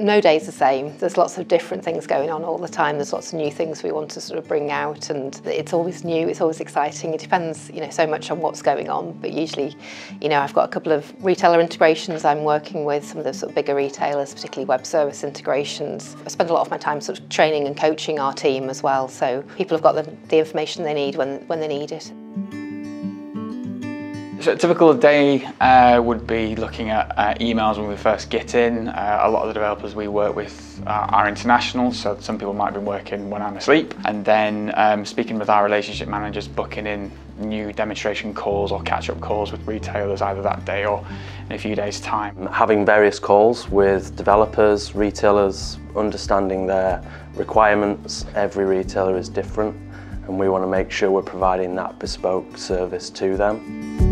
no day's the same. There's lots of different things going on all the time. There's lots of new things we want to sort of bring out and it's always new, it's always exciting. It depends, you know, so much on what's going on, but usually, you know, I've got a couple of retailer integrations I'm working with, some of the sort of bigger retailers, particularly web service integrations. I spend a lot of my time sort of training and coaching our team as well, so people have got the, the information they need when, when they need it. So a typical day uh, would be looking at uh, emails when we first get in. Uh, a lot of the developers we work with are international, so some people might be working when I'm asleep. And then um, speaking with our relationship managers, booking in new demonstration calls or catch-up calls with retailers either that day or in a few days' time. Having various calls with developers, retailers, understanding their requirements. Every retailer is different and we want to make sure we're providing that bespoke service to them.